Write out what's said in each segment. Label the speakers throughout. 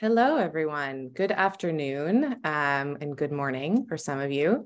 Speaker 1: Hello, everyone. Good afternoon um, and good morning for some of you.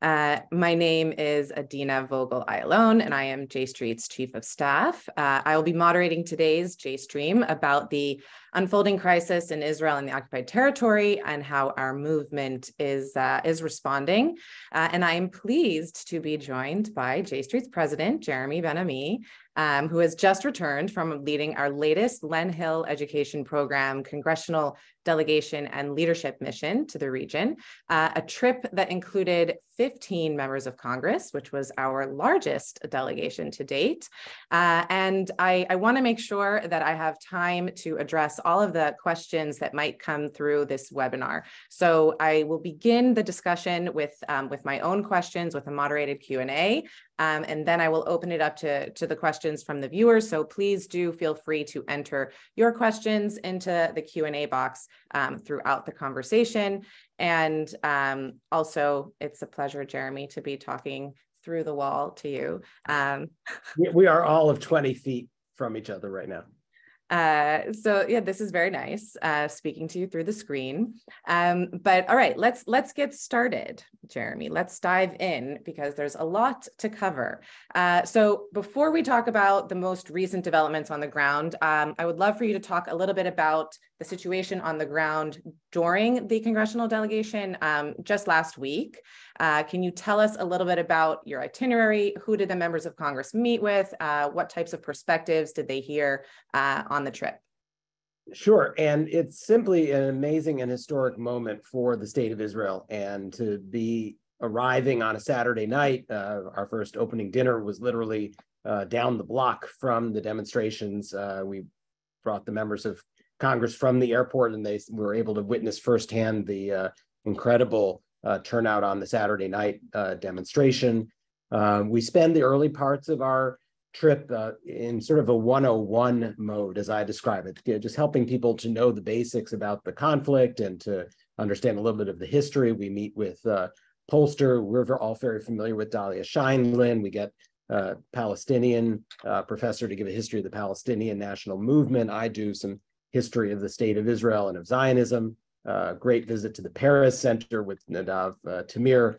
Speaker 1: Uh, my name is Adina Vogel Ayalon, and I am J Street's Chief of Staff. Uh, I will be moderating today's J Stream about the unfolding crisis in Israel and the occupied territory and how our movement is, uh, is responding. Uh, and I am pleased to be joined by J Street's president, Jeremy Ben-Ami, um, who has just returned from leading our latest Len Hill Education Program Congressional Delegation and Leadership Mission to the region, uh, a trip that included 15 members of Congress, which was our largest delegation to date. Uh, and I, I want to make sure that I have time to address all of the questions that might come through this webinar. So I will begin the discussion with, um, with my own questions with a moderated Q&A. Um, and then I will open it up to, to the questions from the viewers. So please do feel free to enter your questions into the Q&A box um, throughout the conversation. And um, also, it's a pleasure, Jeremy, to be talking through the wall to you. Um,
Speaker 2: we are all of 20 feet from each other right now.
Speaker 1: Uh, so yeah, this is very nice uh, speaking to you through the screen. Um, but all right, let's let's get started, Jeremy. Let's dive in because there's a lot to cover. Uh, so before we talk about the most recent developments on the ground, um, I would love for you to talk a little bit about the situation on the ground during the congressional delegation um, just last week. Uh, can you tell us a little bit about your itinerary? Who did the members of Congress meet with? Uh, what types of perspectives did they hear uh, on the trip?
Speaker 2: Sure. And it's simply an amazing and historic moment for the state of Israel. And to be arriving on a Saturday night, uh, our first opening dinner was literally uh, down the block from the demonstrations. Uh, we brought the members of Congress from the airport, and they were able to witness firsthand the uh, incredible uh, turnout on the Saturday night uh, demonstration. Um, we spend the early parts of our trip uh, in sort of a 101 mode, as I describe it, just helping people to know the basics about the conflict and to understand a little bit of the history. We meet with uh, pollster. We're all very familiar with Dalia Scheindlin. We get uh, Palestinian uh, professor to give a history of the Palestinian national movement. I do some history of the state of Israel and of Zionism. Uh, great visit to the Peres Center with Nadav uh, Tamir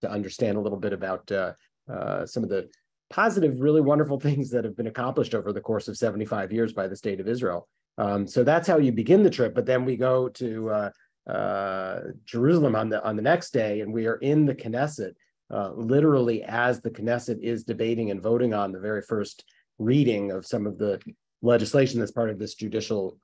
Speaker 2: to understand a little bit about uh, uh, some of the positive, really wonderful things that have been accomplished over the course of 75 years by the state of Israel. Um, so that's how you begin the trip. But then we go to uh, uh, Jerusalem on the on the next day, and we are in the Knesset, literally as the Knesset is debating and voting on the very first reading of some of the legislation that's part of this judicial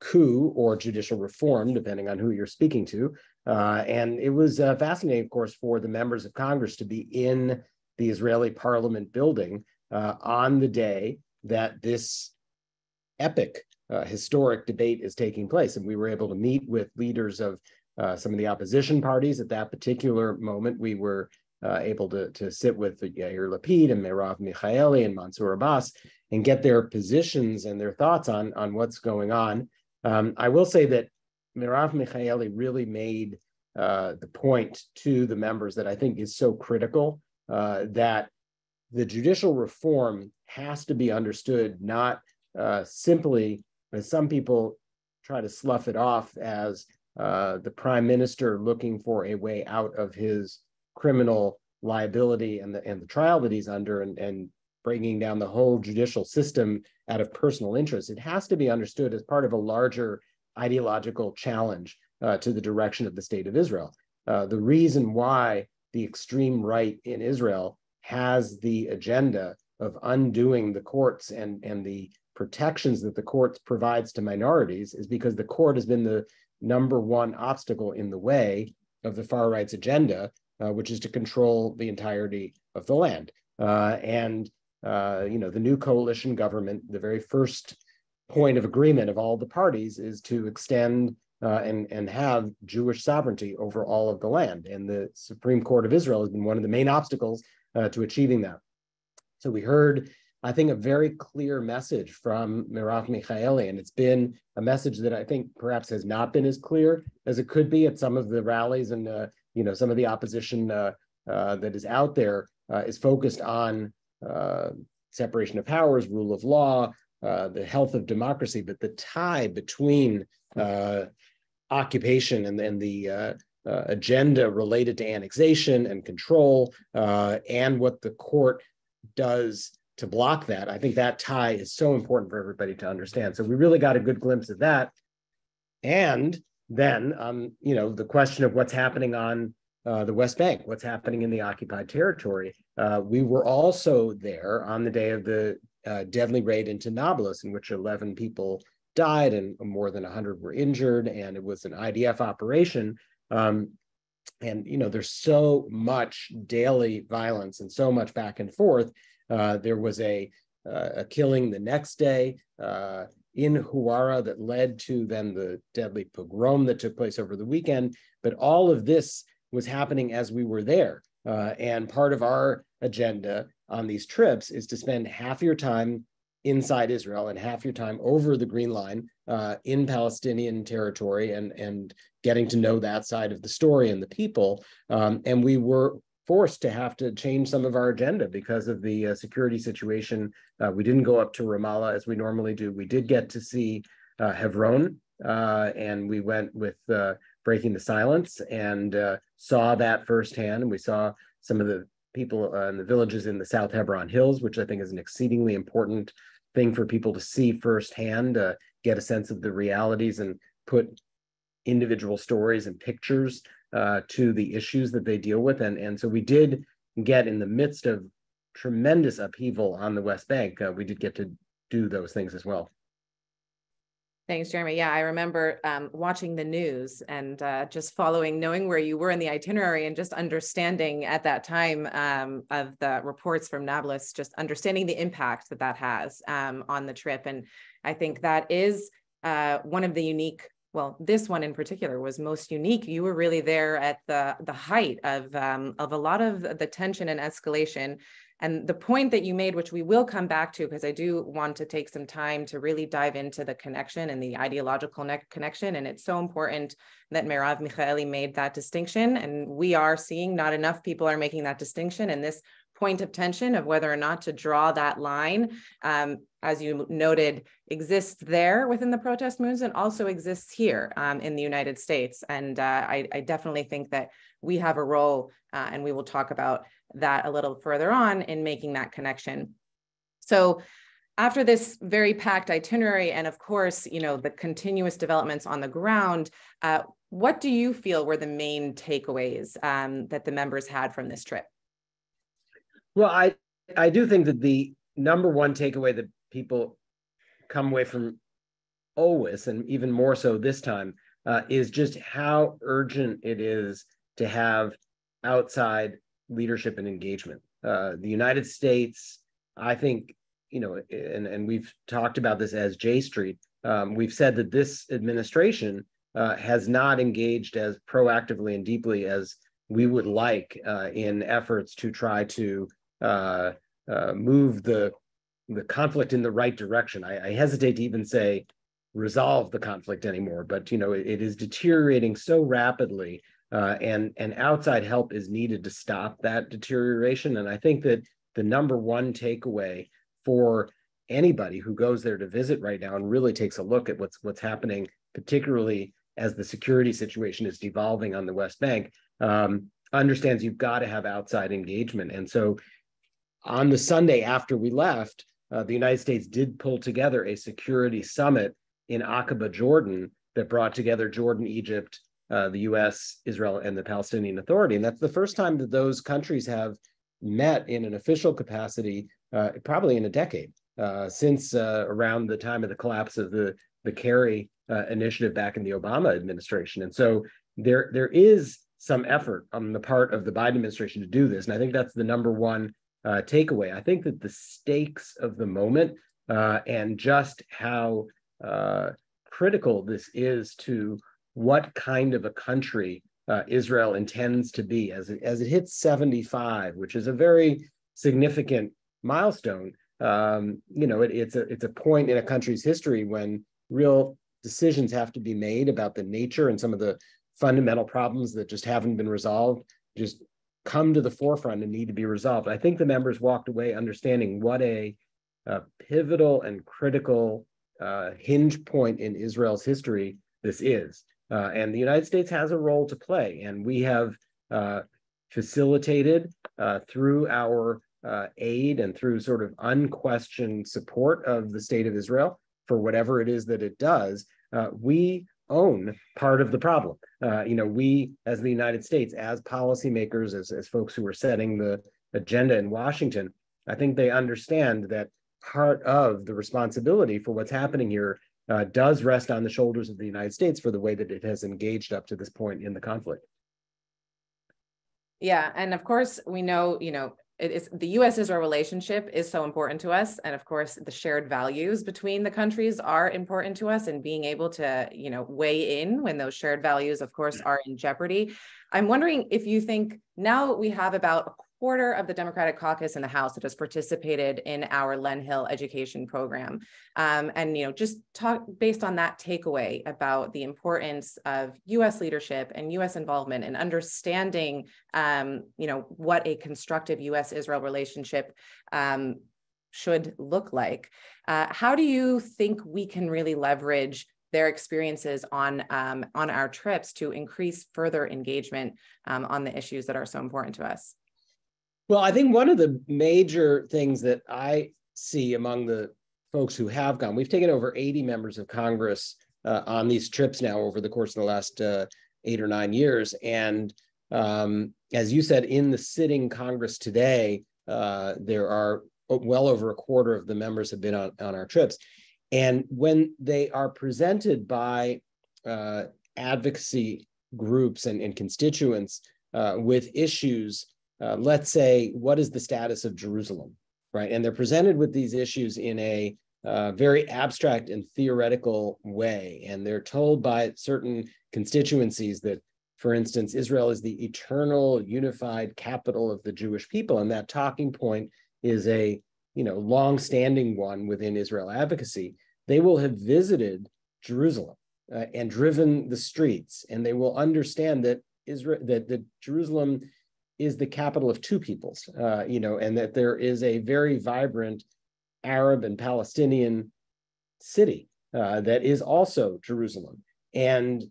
Speaker 2: coup or judicial reform, depending on who you're speaking to. Uh, and it was uh, fascinating, of course, for the members of Congress to be in the Israeli parliament building uh, on the day that this epic uh, historic debate is taking place. And we were able to meet with leaders of uh, some of the opposition parties at that particular moment. We were uh, able to, to sit with Yair Lapid and Merav Michaeli and Mansour Abbas and get their positions and their thoughts on, on what's going on. Um, I will say that Merav Michaeli really made uh, the point to the members that I think is so critical uh, that the judicial reform has to be understood not uh, simply as some people try to slough it off as uh, the prime minister looking for a way out of his criminal liability and the and the trial that he's under and, and bringing down the whole judicial system out of personal interest. It has to be understood as part of a larger ideological challenge uh, to the direction of the state of Israel. Uh, the reason why the extreme right in Israel has the agenda of undoing the courts and, and the protections that the courts provides to minorities is because the court has been the number one obstacle in the way of the far right's agenda uh, which is to control the entirety of the land. Uh, and uh, you know, the new coalition government, the very first point of agreement of all the parties is to extend uh, and and have Jewish sovereignty over all of the land. And the Supreme Court of Israel has been one of the main obstacles to achieving that. So we heard, I think, a very clear message from Merav Michaeli, and it's been a message that I think perhaps has not been as clear as it could be at some of the rallies and uh, you know some of the opposition uh, uh, that is out there uh, is focused on separation of powers, rule of law, the health of democracy, but the tie between uh, occupation and, and the uh, uh, agenda related to annexation and control uh, and what the court does to block that. I think that tie is so important for everybody to understand. So we really got a good glimpse of that. And then, um, you know, the question of what's happening on uh, the West Bank, what's happening in the occupied territory. Uh, we were also there on the day of the uh, deadly raid into Nablus, in which 11 people died and more than 100 were injured, and it was an IDF operation. Um, and you know, there's so much daily violence and so much back and forth. Uh, there was a uh, a killing the next day uh, in Huwara that led to then the deadly pogrom that took place over the weekend. But all of this was happening as we were there. Uh, and part of our agenda on these trips is to spend half your time inside Israel and half your time over the Green Line uh, in Palestinian territory and, and getting to know that side of the story and the people. Um, and we were forced to have to change some of our agenda because of the uh, security situation. Uh, we didn't go up to Ramallah as we normally do. We did get to see uh, Hebron, uh, and we went with uh, Breaking the Silence and uh, saw that firsthand. And we saw some of the people in the villages in the South Hebron Hills, which I think is an exceedingly important thing for people to see firsthand, get a sense of the realities and put individual stories and pictures uh, to the issues that they deal with. And, and so we did get in the midst of tremendous upheaval on the West Bank, uh, we did get to do those things as well.
Speaker 1: Thanks, Jeremy. Yeah, I remember um, watching the news and uh, just following, knowing where you were in the itinerary and just understanding at that time um, of the reports from Nablus, just understanding the impact that that has um, on the trip. And I think that is uh, one of the unique well, this one in particular was most unique. You were really there at the the height of um, of a lot of the tension and escalation and the point that you made, which we will come back to, because I do want to take some time to really dive into the connection and the ideological connection. And it's so important that Merav Michaeli made that distinction. And we are seeing not enough people are making that distinction. And this point of tension of whether or not to draw that line, um, as you noted, exists there within the protest movements and also exists here um, in the United States. And uh, I, I, definitely think that we have a role, uh, and we will talk about that a little further on in making that connection. So after this very packed itinerary and of course, you know, the continuous developments on the ground, uh, what do you feel were the main takeaways um, that the members had from this trip?
Speaker 2: Well, I, I do think that the number one takeaway that people come away from always, and even more so this time, uh, is just how urgent it is to have outside leadership and engagement. Uh, the United States, I think, you know, and, and we've talked about this as J Street. Um, we've said that this administration uh, has not engaged as proactively and deeply as we would like uh, in efforts to try to uh, uh, move the the conflict in the right direction. I, I, hesitate to even say resolve the conflict anymore, but you know, it, it is deteriorating so rapidly uh, and and outside help is needed to stop that deterioration. And I think that the number one takeaway for anybody who goes there to visit right now and really takes a look at what's what's happening, particularly as the security situation is devolving on the West Bank, um, understands you've got to have outside engagement. And so, on the Sunday after we left, uh, the United States did pull together a security summit in Aqaba, Jordan, that brought together Jordan, Egypt, uh, the US, Israel, and the Palestinian Authority. And that's the first time that those countries have met in an official capacity, uh, probably in a decade, uh, since uh, around the time of the collapse of the, the Kerry uh, initiative back in the Obama administration. And so there, there is some effort on the part of the Biden administration to do this. And I think that's the number one uh, takeaway. I think that the stakes of the moment and just how critical this is to what kind of a country uh, Israel intends to be as it, as it hits 75, which is a very significant milestone. Um, you know, it, it's a it's a point in a country's history when real decisions have to be made about the nature and some of the fundamental problems that just haven't been resolved. Just come to the forefront and need to be resolved. I think the members walked away understanding what a, a pivotal and critical uh, hinge point in Israel's history this is. Uh, and the United States has a role to play, and we have uh, facilitated uh, through our uh, aid and through sort of unquestioned support of the state of Israel for whatever it is that it does. Uh, we own part of the problem. Uh, you know, we as the United States, as policymakers, as, as folks who are setting the agenda in Washington, I think they understand that part of the responsibility for what's happening here uh, does rest on the shoulders of the United States for the way that it has engaged up to this point in the conflict.
Speaker 1: Yeah, and of course we know, you know, it is the U.S. Israel relationship is so important to us, and of course the shared values between the countries are important to us, and being able to, you know, weigh in when those shared values, of course, are in jeopardy. I'm wondering if you think now we have about a quarter of the Democratic caucus in the House that has participated in our Len Hill education program. Um, and, you know, just talk based on that takeaway about the importance of US leadership and US involvement and understanding, um, you know, what a constructive US Israel relationship um, should look like. Uh, how do you think we can really leverage their experiences on um, on our trips to increase further engagement um, on the issues that are so important to us?
Speaker 2: Well, I think one of the major things that I see among the folks who have gone, we've taken over 80 members of Congress uh, on these trips now over the course of the last uh, eight or nine years. And um, as you said, in the sitting Congress today, uh, there are well over a quarter of the members have been on, on our trips. And when they are presented by uh, advocacy groups and, and constituents uh, with issues uh, let's say, what is the status of Jerusalem, right? And they're presented with these issues in a uh, very abstract and theoretical way. And they're told by certain constituencies that, for instance, Israel is the eternal unified capital of the Jewish people. And that talking point is a you know long-standing one within Israel advocacy. They will have visited Jerusalem uh, and driven the streets, and they will understand that Israel that, that Jerusalem is the capital of two peoples, uh, you know, and that there is a very vibrant Arab and Palestinian city uh, that is also Jerusalem. And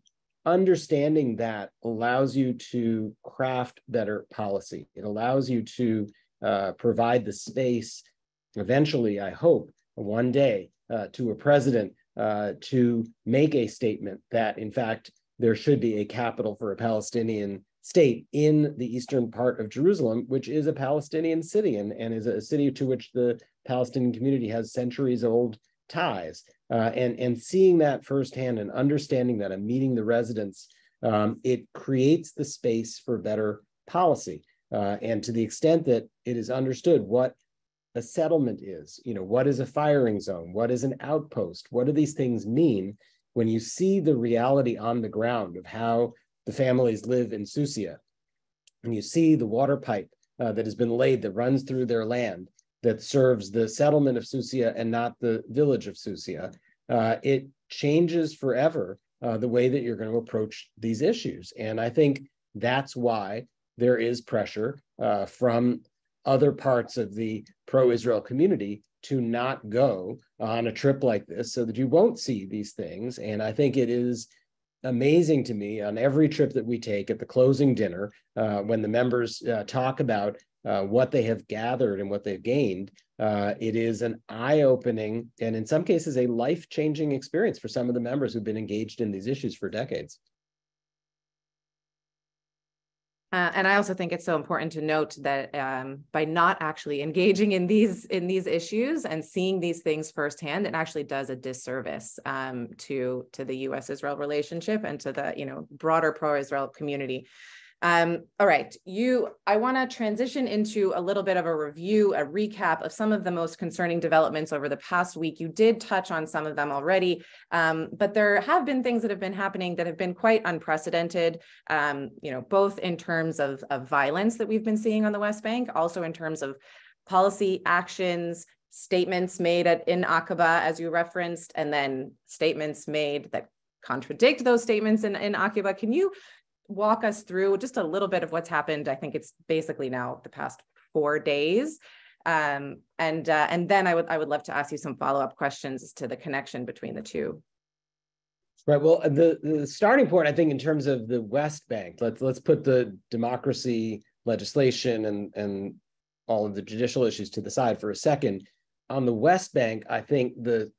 Speaker 2: understanding that allows you to craft better policy. It allows you to uh, provide the space, eventually, I hope, one day, uh, to a president uh, to make a statement that, in fact, there should be a capital for a Palestinian state in the eastern part of Jerusalem, which is a Palestinian city and, and is a city to which the Palestinian community has centuries old ties. Uh, and, and seeing that firsthand and understanding that and meeting the residents, um, it creates the space for better policy. Uh, and to the extent that it is understood what a settlement is, you know, what is a firing zone? What is an outpost? What do these things mean? When you see the reality on the ground of how the families live in Susia. And you see the water pipe uh, that has been laid that runs through their land that serves the settlement of Susia and not the village of Susia. Uh, it changes forever uh, the way that you're going to approach these issues. And I think that's why there is pressure uh, from other parts of the pro Israel community to not go on a trip like this so that you won't see these things. And I think it is amazing to me on every trip that we take at the closing dinner uh, when the members uh, talk about uh, what they have gathered and what they've gained. Uh, it is an eye opening and, in some cases, a life changing experience for some of the members who've been engaged in these issues for decades.
Speaker 1: Uh, and I also think it's so important to note that um, by not actually engaging in these in these issues and seeing these things firsthand, it actually does a disservice um, to to the U.S.-Israel relationship and to the you know broader pro-Israel community. Um, all right, you, I want to transition into a little bit of a review, a recap of some of the most concerning developments over the past week. You did touch on some of them already, um, but there have been things that have been happening that have been quite unprecedented, um, you know, both in terms of, of violence that we've been seeing on the West Bank, also in terms of policy actions, statements made at, in Aqaba, as you referenced, and then statements made that contradict those statements in, in Aqaba. Can you walk us through just a little bit of what's happened? I think it's basically now the past four days. Um, and uh, and then I would I would love to ask you some follow up questions as to the connection between the two.
Speaker 2: Right. Well, the, the starting point, I think, in terms of the West Bank, let's let's put the democracy legislation and and all of the judicial issues to the side for a second. On the West Bank, I think the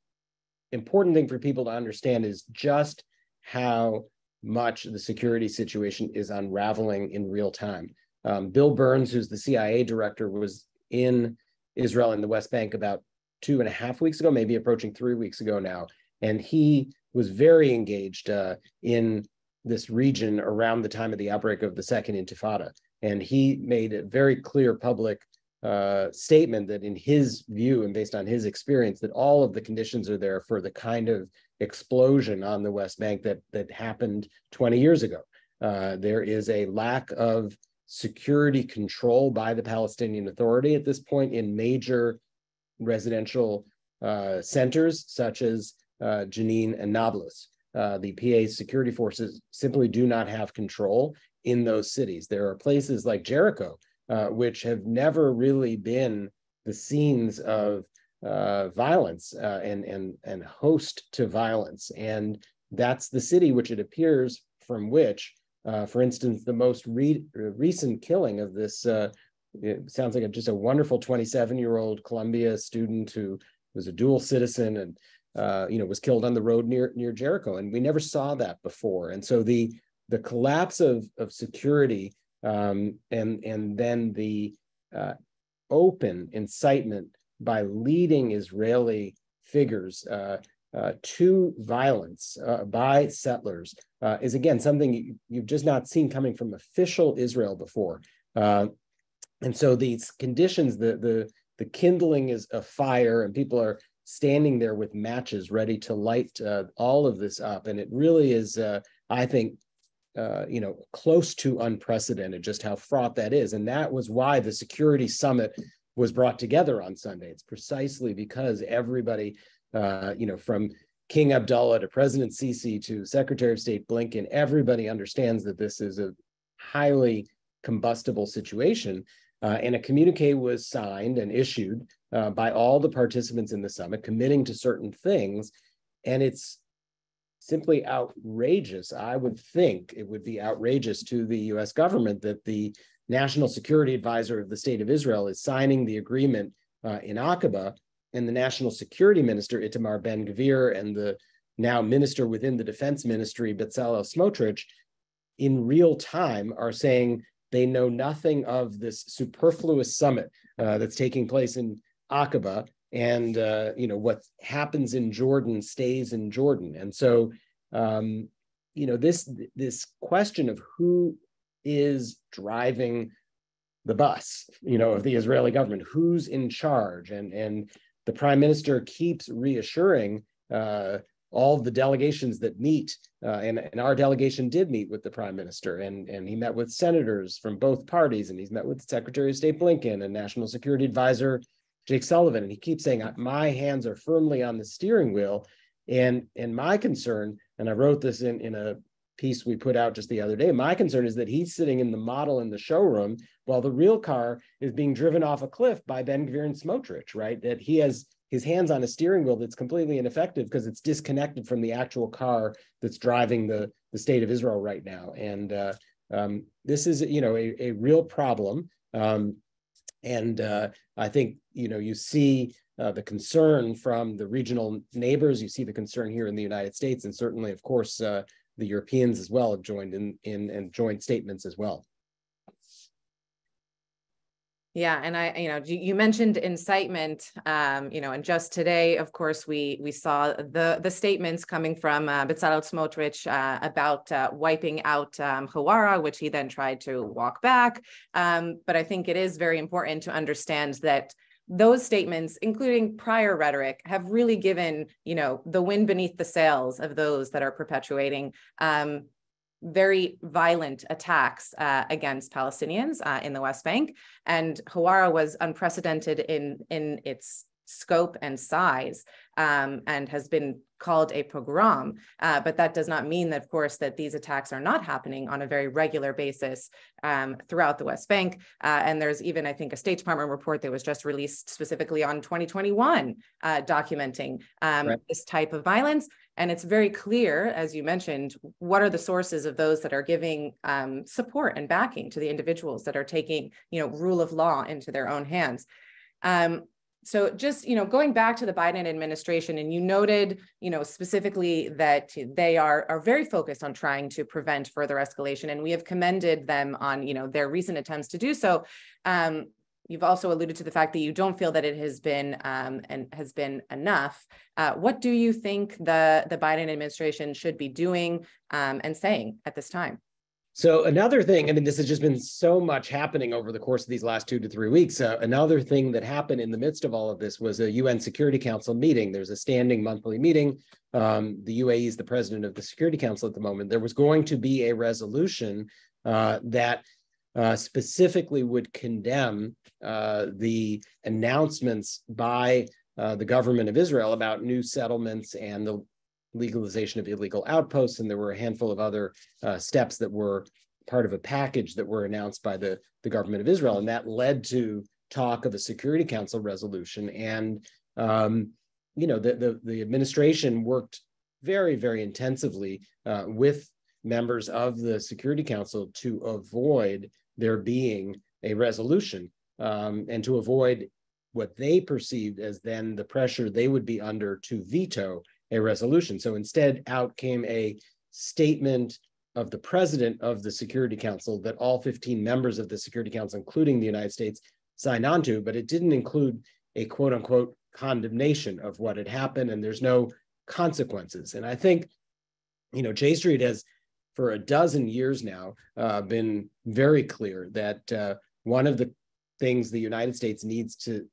Speaker 2: important thing for people to understand is just how much the security situation is unraveling in real time. Um, Bill Burns, who's the CIA director, was in Israel in the West Bank about two and a half weeks ago, maybe approaching three weeks ago now. And he was very engaged uh, in this region around the time of the outbreak of the Second Intifada. And he made a very clear public uh, statement that, in his view and based on his experience, that all of the conditions are there for the kind of explosion on the West Bank that that happened 20 years ago. Uh, there is a lack of security control by the Palestinian Authority at this point in major residential uh, centers such as uh, Jenin and Nablus. Uh, the PA security forces simply do not have control in those cities. There are places like Jericho, uh, which have never really been the scenes of uh, violence uh, and and and host to violence, and that's the city which it appears from which, uh, for instance, the most re- recent killing of this. Uh, it sounds like a, just a wonderful 27 year old Columbia student who was a dual citizen and uh, you know was killed on the road near near Jericho, and we never saw that before. And so the the collapse of of security um, and and then the uh, open incitement by leading Israeli figures uh, uh, to violence uh, by settlers uh, is again something you, have just not seen coming from official Israel before. Uh, and so these conditions, the the the kindling is a fire, and people are standing there with matches ready to light uh, all of this up, and it really is, I think, uh, you know, close to unprecedented, just how fraught that is. And that was why the security summit was brought together on Sunday. It's precisely because everybody, uh, you know, from King Abdullah to President Sisi to Secretary of State Blinken, everybody understands that this is a highly combustible situation. Uh, and a communique was signed and issued uh, by all the participants in the summit, committing to certain things. And it's simply outrageous. I would think it would be outrageous to the US government that the national security advisor of the state of Israel is signing the agreement uh, in Aqaba, and the national security minister, Itamar Ben Gvir, and the now minister within the defense ministry, Bezalel Smotrich, in real time are saying they know nothing of this superfluous summit uh, that's taking place in Aqaba and uh, you know what happens in Jordan stays in Jordan. And so um, you know this this question of who is driving the bus, you know, of the Israeli government, who's in charge, and and the prime minister keeps reassuring uh, all the delegations that meet, uh, and, and our delegation did meet with the prime minister, and, and he met with senators from both parties, and he's met with Secretary of State Blinken and National Security Advisor Jake Sullivan, and he keeps saying, "My hands are firmly on the steering wheel." And and my concern, and I wrote this in in a piece we put out just the other day. My concern is that he's sitting in the model in the showroom while the real car is being driven off a cliff by Ben Gvir and Smotrich, right? That he has his hands on a steering wheel that's completely ineffective because it's disconnected from the actual car that's driving the the state of Israel right now. And uh, um, this is, you know, a, a real problem. Um, and uh, I think you know you see uh, the concern from the regional neighbors. You see the concern here in the United States, and certainly, of course, uh, the Europeans as well joined in in and joint statements as well.
Speaker 1: Yeah, and I, you know, you mentioned incitement, um, you know, and just today, of course, we we saw the the statements coming from uh, Bezalel Smotrich uh, about uh, wiping out um, Huwara, which he then tried to walk back. Um, but I think it is very important to understand that those statements, including prior rhetoric, have really given, you know, the wind beneath the sails of those that are perpetuating um, very violent attacks uh, against Palestinians uh, in the West Bank. And Huwara was unprecedented in, in its scope and size um, and has been called a pogrom. Uh, but that does not mean that, of course, that these attacks are not happening on a very regular basis um, throughout the West Bank. Uh, and there's even, I think, a State Department report that was just released specifically on 2021 uh, documenting um, right. this type of violence. And it's very clear, as you mentioned, what are the sources of those that are giving um, support and backing to the individuals that are taking, you know, rule of law into their own hands. Um, so just you know going back to the biden administration and you noted you know specifically that they are are very focused on trying to prevent further escalation and we have commended them on you know their recent attempts to do so. Um, you've also alluded to the fact that you don't feel that it has been um, and has been enough. Uh, what do you think the the biden administration should be doing um, and saying at this time
Speaker 2: so another thing, I mean, this has just been so much happening over the course of these last two to three weeks. Uh, another thing that happened in the midst of all of this was a UN Security Council meeting. There's a standing monthly meeting. Um, the UAE is the president of the Security Council at the moment. There was going to be a resolution uh, that uh, specifically would condemn uh, the announcements by uh, the government of Israel about new settlements and the legalization of illegal outposts, and there were a handful of other uh, steps that were part of a package that were announced by the, the government of Israel. And that led to talk of a Security Council resolution. And, um, you know, the, the, the, administration worked very, very intensively uh, with members of the Security Council to avoid there being a resolution um, and to avoid what they perceived as then the pressure they would be under to veto a resolution. So instead, out came a statement of the president of the Security Council that all 15 members of the Security Council, including the United States, signed on to, but it didn't include a quote unquote condemnation of what had happened, and there's no consequences. And I think, you know, J Street has for a dozen years now uh, been very clear that uh, one of the things the United States needs to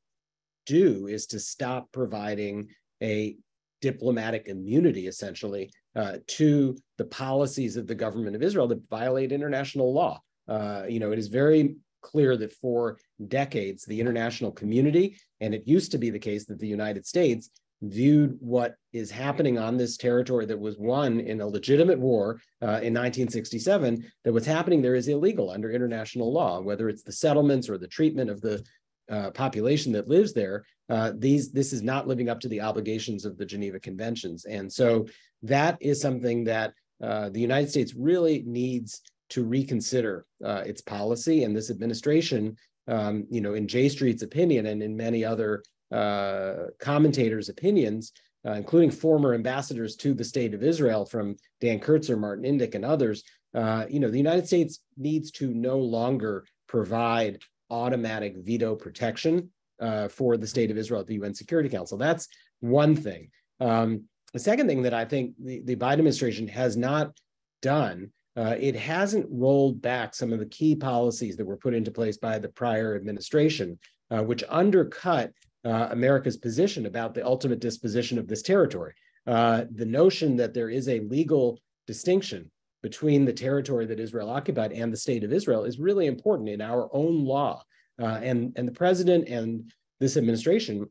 Speaker 2: do is to stop providing a diplomatic immunity, essentially, uh, to the policies of the government of Israel that violate international law. Uh, you know, it is very clear that for decades, the international community, and it used to be the case that the United States viewed what is happening on this territory that was won in a legitimate war uh, in 1967, that what's happening there is illegal under international law, whether it's the settlements or the treatment of the uh, population that lives there, uh, these this is not living up to the obligations of the Geneva Conventions, and so that is something that uh, the United States really needs to reconsider uh, its policy. And this administration, um, you know, in J Street's opinion and in many other uh, commentators' opinions, including former ambassadors to the State of Israel from Dan Kurtzer, Martin Indyk, and others, you know, the United States needs to no longer provide automatic veto protection uh, for the state of Israel at the UN Security Council. That's one thing. Um, the second thing that I think the, the Biden administration has not done, uh, it hasn't rolled back some of the key policies that were put into place by the prior administration, uh, which undercut uh, America's position about the ultimate disposition of this territory. Uh, the notion that there is a legal distinction between the territory that Israel occupied and the state of Israel is really important in our own law. Uh, and, and the president and this administration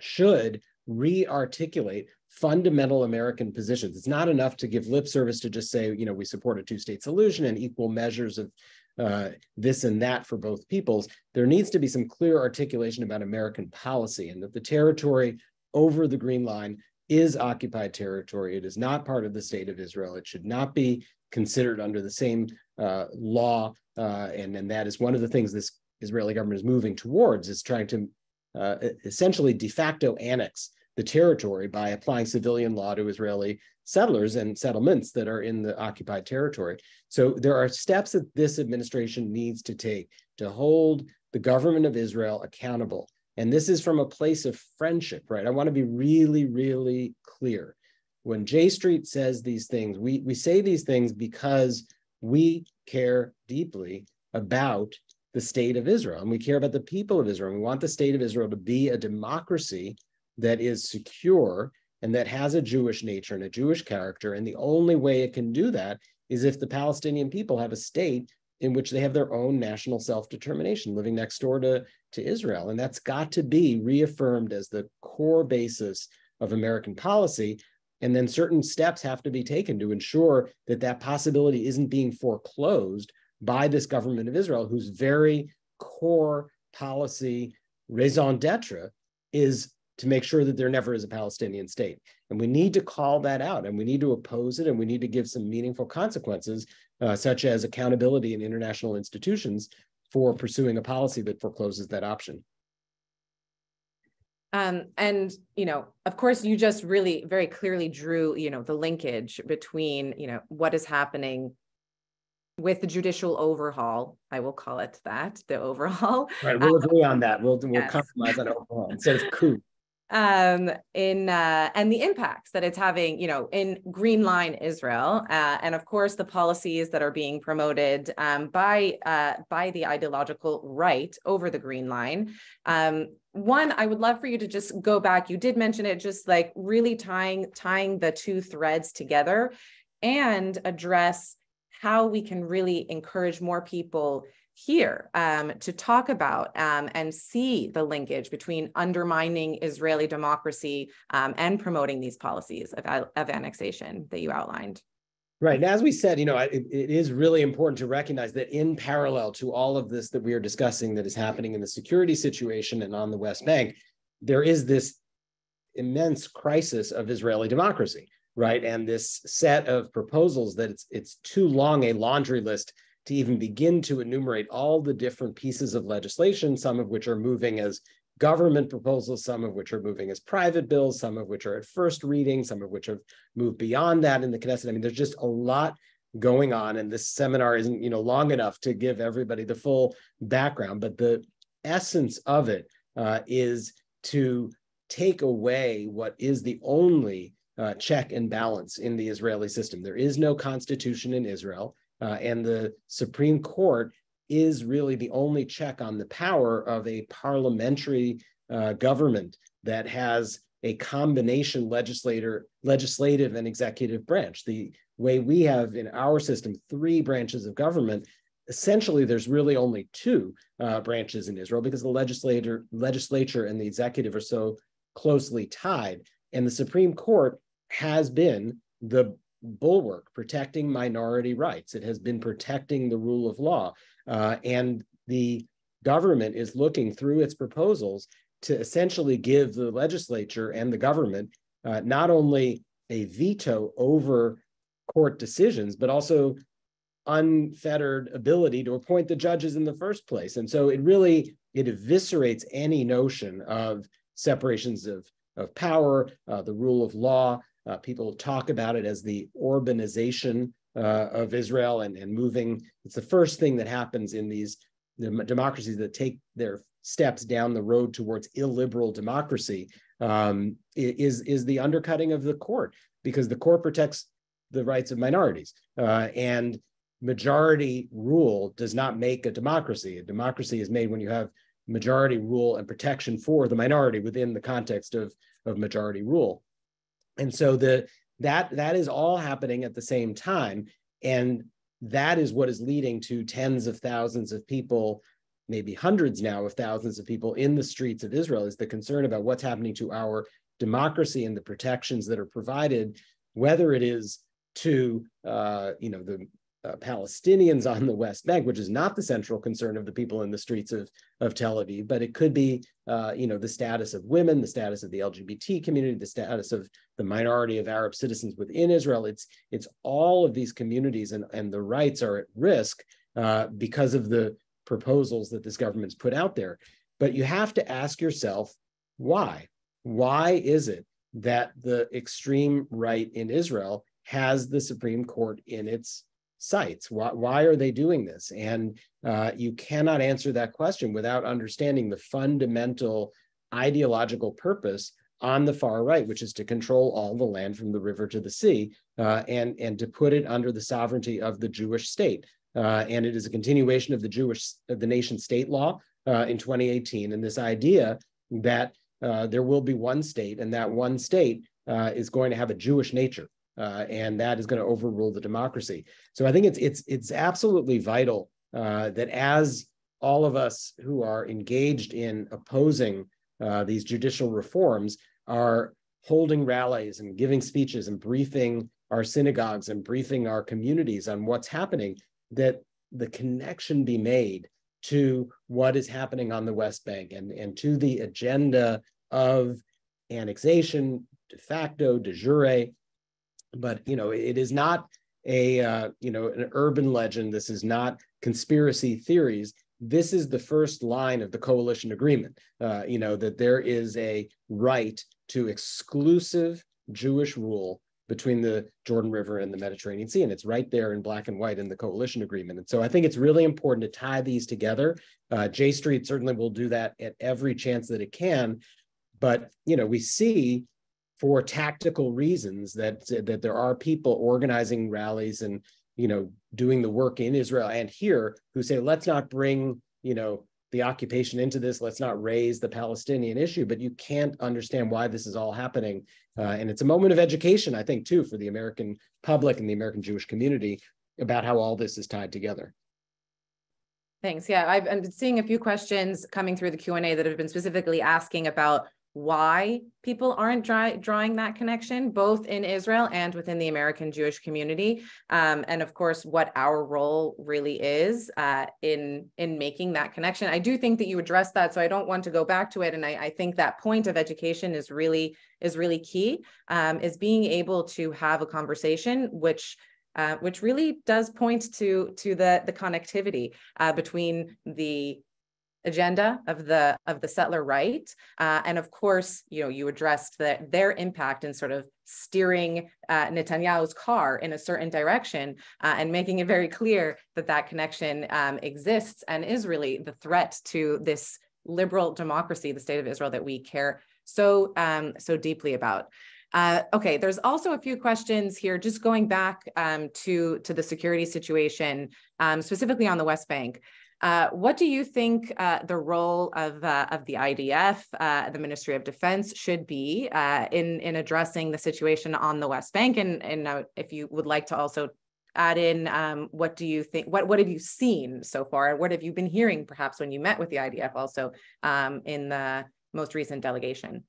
Speaker 2: should re-articulate fundamental American positions. It's not enough to give lip service to just say, you know, we support a two-state solution and equal measures of uh, this and that for both peoples. There needs to be some clear articulation about American policy and that the territory over the Green Line is occupied territory. It is not part of the state of Israel. It should not be considered under the same uh, law. Uh, and, and that is one of the things this Israeli government is moving towards, is trying to uh, essentially de facto annex the territory by applying civilian law to Israeli settlers and settlements that are in the occupied territory. So there are steps that this administration needs to take to hold the government of Israel accountable and this is from a place of friendship, right? I want to be really, really clear. When J Street says these things, we, we say these things because we care deeply about the state of Israel and we care about the people of Israel. We want the state of Israel to be a democracy that is secure and that has a Jewish nature and a Jewish character. And the only way it can do that is if the Palestinian people have a state in which they have their own national self-determination living next door to, to Israel. And that's got to be reaffirmed as the core basis of American policy. And then certain steps have to be taken to ensure that that possibility isn't being foreclosed by this government of Israel, whose very core policy raison d'etre is to make sure that there never is a Palestinian state. And we need to call that out and we need to oppose it and we need to give some meaningful consequences, uh, such as accountability in international institutions for pursuing a policy that forecloses that option.
Speaker 1: Um, and you know, of course, you just really very clearly drew, you know, the linkage between, you know, what is happening with the judicial overhaul. I will call it that, the overhaul.
Speaker 2: Right, we'll agree on that. We'll we'll yes. compromise on overhaul instead of coup
Speaker 1: um, in uh, and the impacts that it's having, you know, in Green Line Israel, uh, and of course the policies that are being promoted um, by uh, by the ideological right over the Green Line. Um, one, I would love for you to just go back. You did mention it, just like really tying tying the two threads together, and address how we can really encourage more people here um, to talk about um, and see the linkage between undermining Israeli democracy um, and promoting these policies of, of annexation that you outlined.
Speaker 2: Right. And as we said, you know, it, it is really important to recognize that in parallel to all of this that we are discussing that is happening in the security situation and on the West Bank, there is this immense crisis of Israeli democracy, right? And this set of proposals that it's it's too long a laundry list to even begin to enumerate all the different pieces of legislation, some of which are moving as government proposals, some of which are moving as private bills, some of which are at first reading, some of which have moved beyond that in the Knesset. I mean, there's just a lot going on, and this seminar isn't, you know, long enough to give everybody the full background. But the essence of it uh, is to take away what is the only uh, check and balance in the Israeli system. There is no constitution in Israel. Uh, and the Supreme Court is really the only check on the power of a parliamentary uh, government that has a combination legislator, legislative and executive branch. The way we have in our system three branches of government, essentially there's really only two uh, branches in Israel because the legislator, legislature and the executive are so closely tied. And the Supreme Court has been the bulwark protecting minority rights. It has been protecting the rule of law. Uh, and the government is looking through its proposals to essentially give the legislature and the government uh, not only a veto over court decisions, but also unfettered ability to appoint the judges in the first place. And so it really it eviscerates any notion of separations of, of power, uh, the rule of law, uh, people talk about it as the Orbánization uh, of Israel and, and moving. It's the first thing that happens in these the democracies that take their steps down the road towards illiberal democracy um, is, is the undercutting of the court because the court protects the rights of minorities. Uh, and majority rule does not make a democracy. A democracy is made when you have majority rule and protection for the minority within the context of, of majority rule and so the that that is all happening at the same time. And that is what is leading to tens of thousands of people maybe hundreds now of thousands of people in the streets of israel is the concern about what's happening to our democracy and the protections that are provided whether it is to uh, you know the uh, Palestinians on the West Bank, which is not the central concern of the people in the streets of, of Tel Aviv, but it could be, uh, you know, the status of women, the status of the LGBT community, the status of the minority of Arab citizens within Israel. It's it's all of these communities and, and the rights are at risk uh, because of the proposals that this government's put out there. But you have to ask yourself why. Why is it that the extreme right in Israel has the Supreme Court in its sights? Why, why are they doing this? And uh, you cannot answer that question without understanding the fundamental ideological purpose on the far right, which is to control all the land from the river to the sea uh, and, and to put it under the sovereignty of the Jewish state. Uh, and it is a continuation of the Jewish, of the nation state law uh, in 2018. And this idea that uh, there will be one state and that one state uh, is going to have a Jewish nature uh, and that is going to overrule the democracy. So I think it's it's it's absolutely vital uh, that as all of us who are engaged in opposing uh, these judicial reforms are holding rallies and giving speeches and briefing our synagogues and briefing our communities on what's happening, that the connection be made to what is happening on the West Bank and, and to the agenda of annexation, de facto, de jure. But you know, it is not a uh, you know an urban legend. This is not conspiracy theories. This is the first line of the coalition agreement. Uh, you know that there is a right to exclusive Jewish rule between the Jordan River and the Mediterranean Sea. And it's right there in black and white in the coalition agreement. And so I think it's really important to tie these together. Uh, J Street certainly will do that at every chance that it can. But, you know, we see for tactical reasons that, that there are people organizing rallies and, you know, doing the work in Israel and here who say, let's not bring, you know, the occupation into this. Let's not raise the Palestinian issue, but you can't understand why this is all happening. Uh, and it's a moment of education, I think, too, for the American public and the American Jewish community about how all this is tied together.
Speaker 1: Thanks. Yeah, I've been seeing a few questions coming through the Q&A that have been specifically asking about why people aren't dry, drawing that connection, both in Israel and within the American Jewish community, um, and of course, what our role really is uh, in in making that connection. I do think that you addressed that, so I don't want to go back to it. And I, I think that point of education is really is really key. Um, is being able to have a conversation which uh, which really does point to to the the connectivity uh, between the agenda of the of the settler right uh, and of course you know you addressed that their impact in sort of steering uh, netanyahu's car in a certain direction uh, and making it very clear that that connection um, exists and is really the threat to this liberal democracy the state of israel that we care so um, so deeply about uh, okay, there's also a few questions here, just going back um, to, to the security situation, um, specifically on the West Bank. Uh, what do you think uh, the role of, uh, of the IDF, uh, the Ministry of Defense, should be uh, in, in addressing the situation on the West Bank? And, and if you would like to also add in, um, what do you think, what, what have you seen so far? What have you been hearing perhaps when you met with the IDF also um, in the most recent delegation?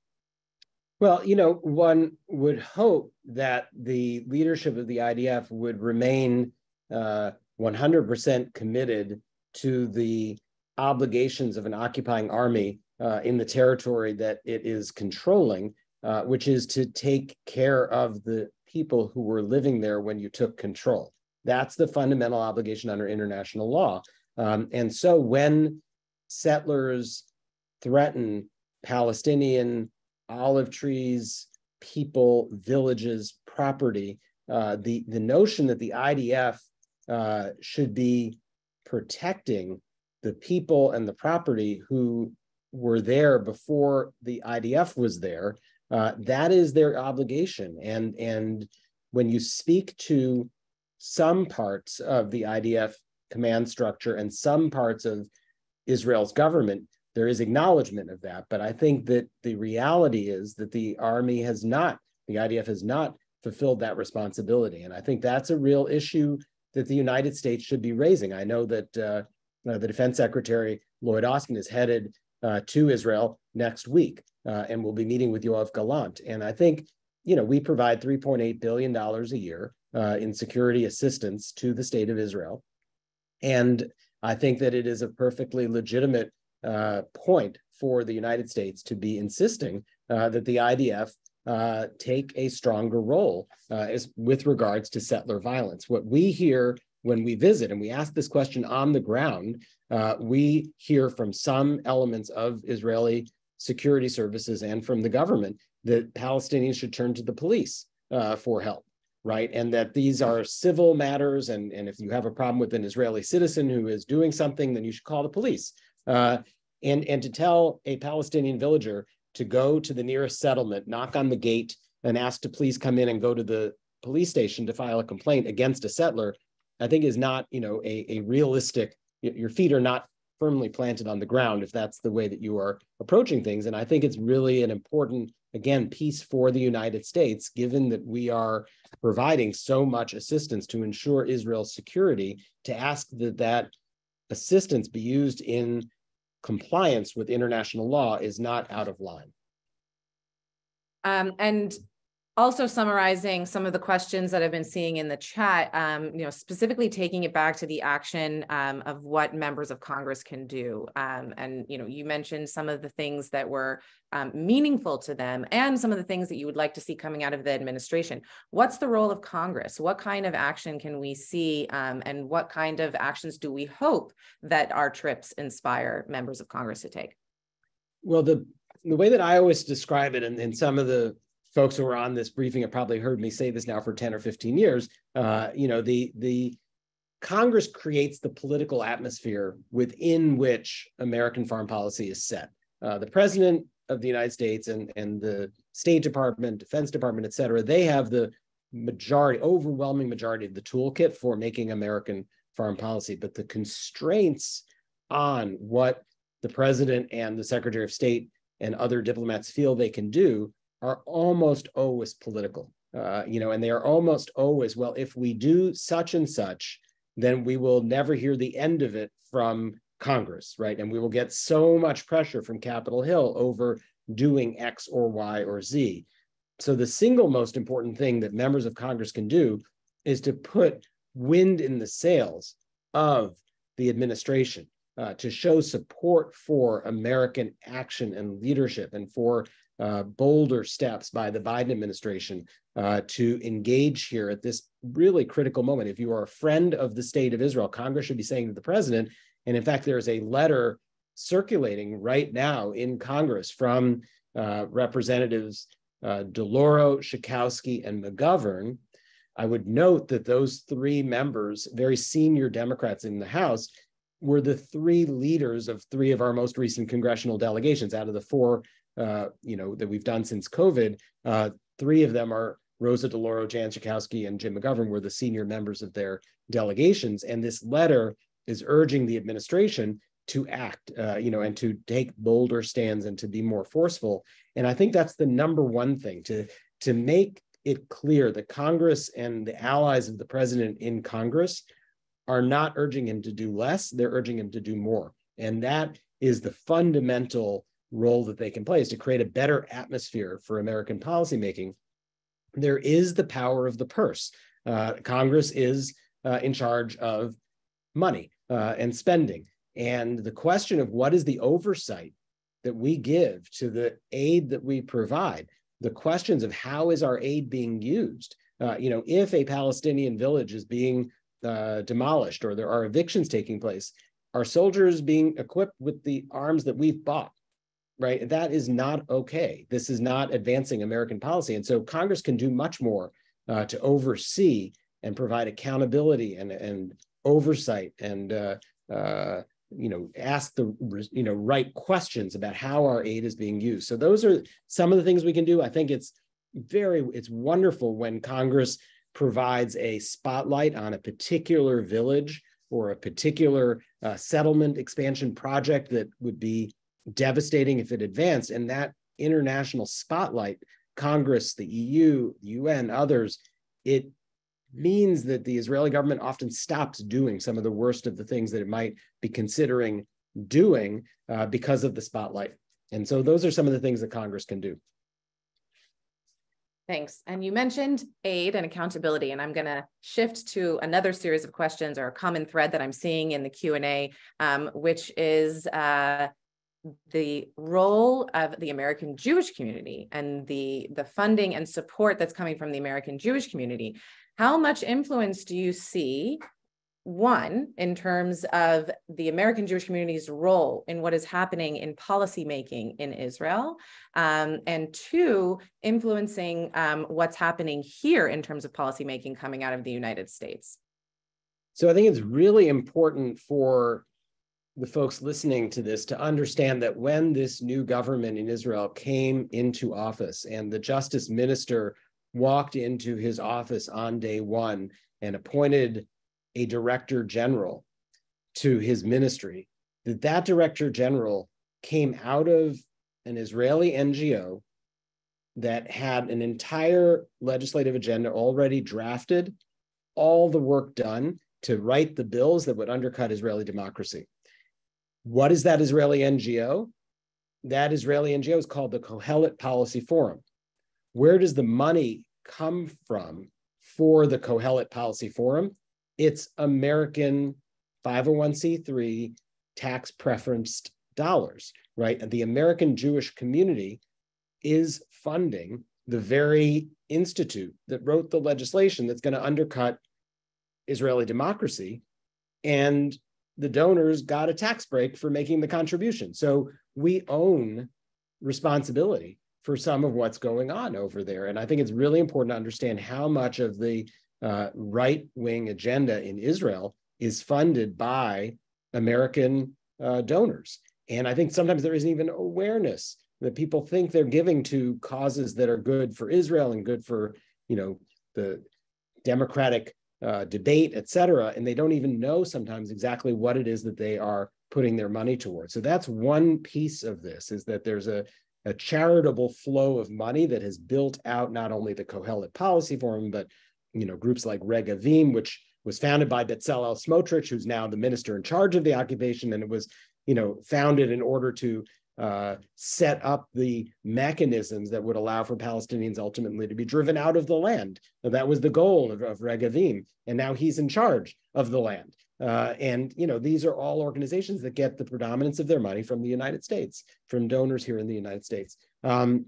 Speaker 2: Well, you know, one would hope that the leadership of the IDF would remain 100% committed to the obligations of an occupying army uh, in the territory that it is controlling, uh, which is to take care of the people who were living there when you took control. That's the fundamental obligation under international law. Um, and so when settlers threaten Palestinian olive trees, people, villages, property, uh, the, the notion that the IDF uh, should be protecting the people and the property who were there before the IDF was there. Uh, that is their obligation. And, and when you speak to some parts of the IDF command structure and some parts of Israel's government, there is acknowledgement of that. But I think that the reality is that the army has not, the IDF has not fulfilled that responsibility. And I think that's a real issue that the United States should be raising. I know that uh, uh, the Defense Secretary Lloyd Austin is headed uh, to Israel next week uh, and will be meeting with Yoav Gallant. And I think, you know, we provide $3.8 billion a year uh, in security assistance to the state of Israel. And I think that it is a perfectly legitimate uh, point for the United States to be insisting that the IDF uh, take a stronger role uh, as, with regards to settler violence. What we hear when we visit, and we ask this question on the ground, uh, we hear from some elements of Israeli security services and from the government that Palestinians should turn to the police uh, for help. Right. And that these are civil matters. And, and if you have a problem with an Israeli citizen who is doing something, then you should call the police. Uh, and, and to tell a Palestinian villager to go to the nearest settlement, knock on the gate, and ask to please come in and go to the police station to file a complaint against a settler, I think is not, you know, a, a realistic, your feet are not firmly planted on the ground if that's the way that you are approaching things. And I think it's really an important, again, piece for the United States, given that we are providing so much assistance to ensure Israel's security, to ask that that assistance be used in compliance with international law is not out of line.
Speaker 1: Um, and also summarizing some of the questions that I've been seeing in the chat, um, you know, specifically taking it back to the action um, of what members of Congress can do. Um, and, you know, you mentioned some of the things that were um, meaningful to them and some of the things that you would like to see coming out of the administration. What's the role of Congress? What kind of action can we see um, and what kind of actions do we hope that our trips inspire members of Congress to take?
Speaker 2: Well, the the way that I always describe it, and, and some of the folks who are on this briefing have probably heard me say this now for 10 or 15 years. Uh, you know, the the Congress creates the political atmosphere within which American foreign policy is set. Uh, the president of the United States and, and the State Department, Defense Department, et cetera, they have the majority, overwhelming majority of the toolkit for making American foreign policy. But the constraints on what the president and the Secretary of State and other diplomats feel they can do are almost always political. Uh, you know, and they are almost always, well, if we do such and such, then we will never hear the end of it from Congress, right? And we will get so much pressure from Capitol Hill over doing X or Y or Z. So the single most important thing that members of Congress can do is to put wind in the sails of the administration uh, to show support for American action and leadership and for uh, bolder steps by the Biden administration uh, to engage here at this really critical moment. If you are a friend of the state of Israel, Congress should be saying to the president, and in fact, there's a letter circulating right now in Congress from uh, Representatives uh, DeLauro, Schakowsky, and McGovern. I would note that those three members, very senior Democrats in the House, were the three leaders of three of our most recent congressional delegations out of the four uh, you know, that we've done since COVID. Uh, three of them are Rosa DeLauro, Jan Schakowsky, and Jim McGovern were the senior members of their delegations. And this letter is urging the administration to act, uh, you know, and to take bolder stands and to be more forceful. And I think that's the number one thing to to make it clear that Congress and the allies of the president in Congress are not urging him to do less; they're urging him to do more. And that is the fundamental role that they can play is to create a better atmosphere for American policymaking. There is the power of the purse. Uh, Congress is uh, in charge of money uh, and spending. And the question of what is the oversight that we give to the aid that we provide, the questions of how is our aid being used, uh, you know, if a Palestinian village is being uh, demolished or there are evictions taking place, are soldiers being equipped with the arms that we've bought? Right? That is not okay. This is not advancing American policy. And so Congress can do much more uh, to oversee and provide accountability and, and oversight and, uh, uh, you know, ask the, you know, right questions about how our aid is being used. So those are some of the things we can do. I think it's very, it's wonderful when Congress provides a spotlight on a particular village or a particular uh, settlement expansion project that would be devastating if it advanced. And that international spotlight, Congress, the EU, the UN, others, it means that the Israeli government often stops doing some of the worst of the things that it might be considering doing uh, because of the spotlight. And so those are some of the things that Congress can do.
Speaker 1: Thanks. And you mentioned aid and accountability, and I'm going to shift to another series of questions or a common thread that I'm seeing in the Q&A, um, which is uh, the role of the American Jewish community and the, the funding and support that's coming from the American Jewish community. How much influence do you see, one, in terms of the American Jewish community's role in what is happening in policymaking in Israel, um, and two, influencing um, what's happening here in terms of policymaking coming out of the United States?
Speaker 2: So I think it's really important for the folks listening to this to understand that when this new government in Israel came into office and the justice minister walked into his office on day one and appointed a director general to his ministry, that that director general came out of an Israeli NGO that had an entire legislative agenda already drafted, all the work done to write the bills that would undercut Israeli democracy. What is that Israeli NGO? That Israeli NGO is called the Kohelet Policy Forum. where does the money come from for the Kohelet Policy Forum? It's American 501c3 tax preferenced dollars, right? And the American Jewish community is funding the very institute that wrote the legislation that's going to undercut Israeli democracy. And the donors got a tax break for making the contribution. So we own responsibility for some of what's going on over there. And I think it's really important to understand how much of the uh, right wing agenda in Israel is funded by American uh, donors. And I think sometimes there isn't even awareness that people think they're giving to causes that are good for Israel and good for, you know, the democratic uh, debate, et cetera. And they don't even know sometimes exactly what it is that they are putting their money towards. So that's one piece of this is that there's a, a charitable flow of money that has built out not only the Kohelet Policy Forum, but you know groups like Regavim, which was founded by Bezalel Smotrich, who's now the minister in charge of the occupation, and it was you know founded in order to uh, set up the mechanisms that would allow for Palestinians ultimately to be driven out of the land. that was the goal of, of Regavim, and now he's in charge of the land. Uh, and you know these are all organizations that get the predominance of their money from the United States, from donors here in the United States. Um,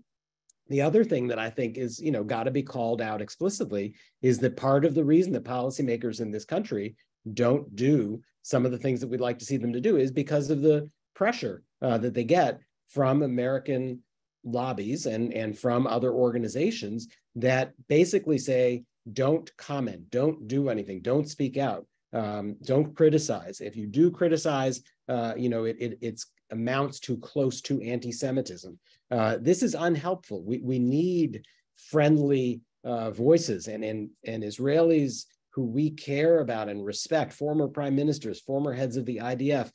Speaker 2: the other thing that I think is, you know, got to be called out explicitly is that part of the reason that policymakers in this country don't do some of the things that we'd like to see them to do is because of the pressure uh, that they get from American lobbies and, and from other organizations that basically say, don't comment, don't do anything, don't speak out, um, don't criticize. If you do criticize, uh, you know, it, it it's amounts to close to anti-Semitism. Uh, this is unhelpful. We, we need friendly uh, voices and, and, and Israelis who we care about and respect, former prime ministers, former heads of the IDF,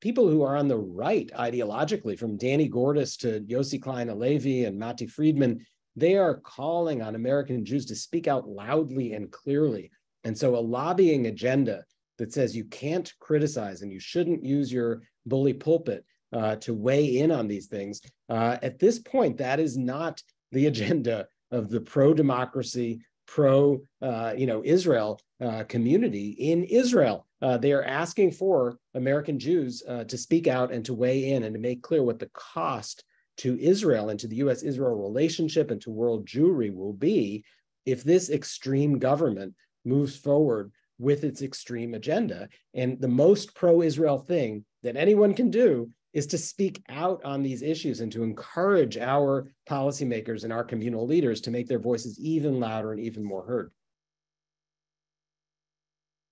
Speaker 2: people who are on the right ideologically, from Danny Gordis to Yossi Klein Halevi and Matti Friedman, they are calling on American Jews to speak out loudly and clearly. And so a lobbying agenda that says you can't criticize and you shouldn't use your bully pulpit uh, to weigh in on these things. Uh, at this point, that is not the agenda of the pro-democracy, pro, uh, you know, Israel uh, community in Israel. Uh, they are asking for American Jews uh, to speak out and to weigh in and to make clear what the cost to Israel and to the US Israel relationship and to world Jewry will be if this extreme government moves forward with its extreme agenda. And the most pro Israel thing that anyone can do is to speak out on these issues and to encourage our policymakers and our communal leaders to make their voices even louder and even more heard.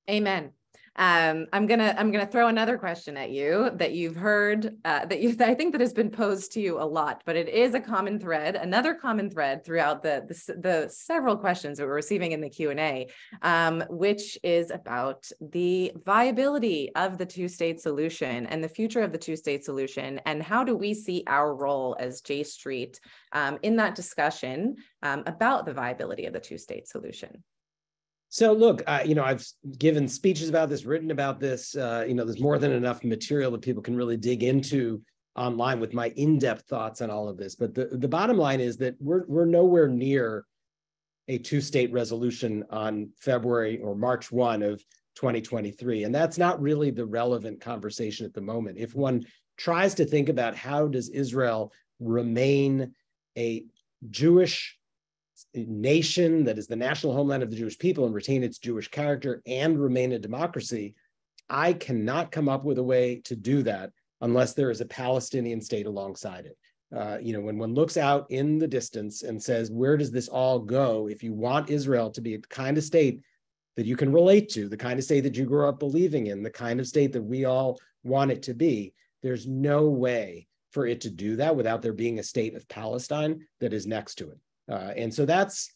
Speaker 1: Amen. Um, I'm gonna I'm gonna throw another question at you that you've heard uh, that you I think that has been posed to you a lot, but it is a common thread, another common thread throughout the the, the several questions that we're receiving in the Q and A, um, which is about the viability of the two state solution and the future of the two state solution, and how do we see our role as J Street um, in that discussion um, about the viability of the two state solution.
Speaker 2: So look, uh, you know, I've given speeches about this, written about this. Uh, you know, there's more than enough material that people can really dig into online with my in-depth thoughts on all of this. But the, the bottom line is that we're we're nowhere near a two-state resolution on February or March 1 of 2023. And that's not really the relevant conversation at the moment. If one tries to think about how does Israel remain a Jewish nation that is the national homeland of the Jewish people and retain its Jewish character and remain a democracy, I cannot come up with a way to do that unless there is a Palestinian state alongside it. Uh, you know, when one looks out in the distance and says, where does this all go? If you want Israel to be a kind of state that you can relate to, the kind of state that you grew up believing in, the kind of state that we all want it to be, there's no way for it to do that without there being a state of Palestine that is next to it. Uh, and so that's,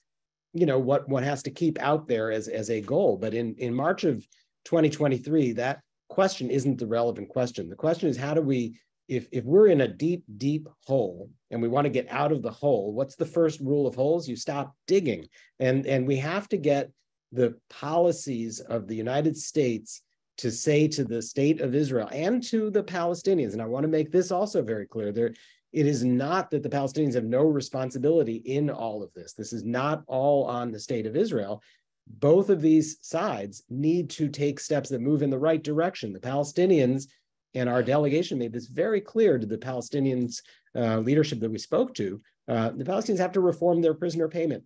Speaker 2: you know, what one has to keep out there as, as a goal. But in, in March of 2023, that question isn't the relevant question. The question is, how do we, if, if we're in a deep, deep hole and we want to get out of the hole, what's the first rule of holes? You stop digging. And, and we have to get the policies of the United States to say to the state of Israel and to the Palestinians, and I want to make this also very clear, there, it is not that the Palestinians have no responsibility in all of this. This is not all on the state of Israel. Both of these sides need to take steps that move in the right direction. The Palestinians and our delegation made this very clear to the Palestinians uh, leadership that we spoke to. Uh, the Palestinians have to reform their prisoner payment